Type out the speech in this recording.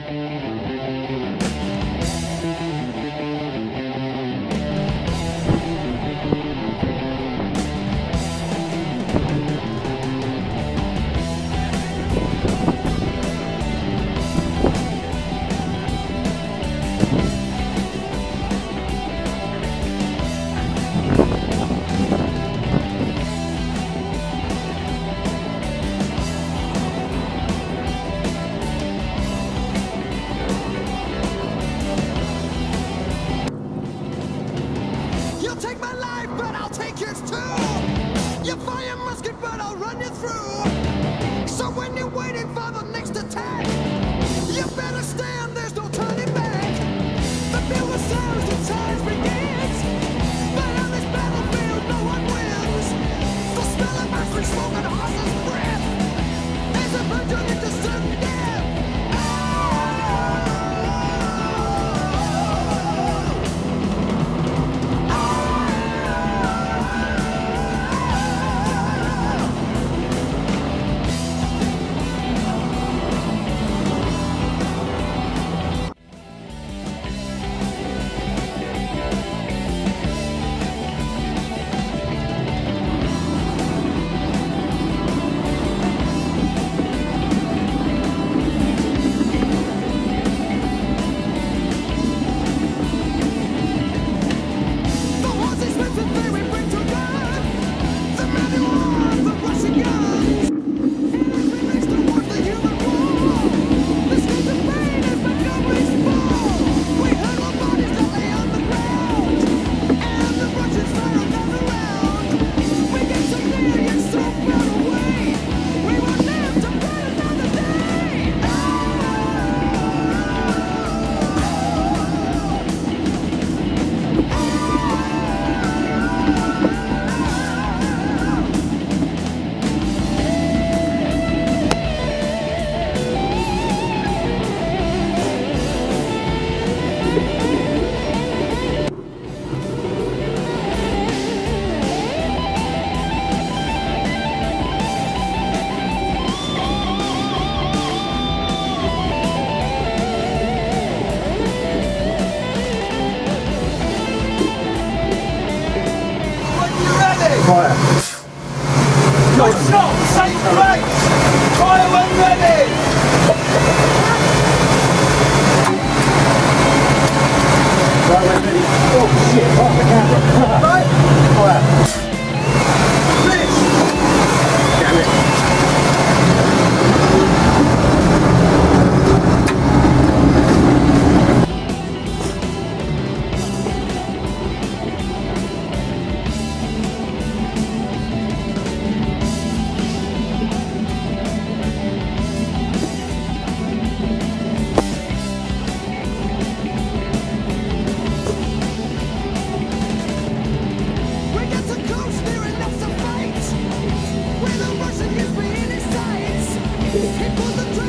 Música You fire musket, but I'll run you through. So when you're waiting for the next attack, you better stand Fire! Good shot, save the race! Hit for the in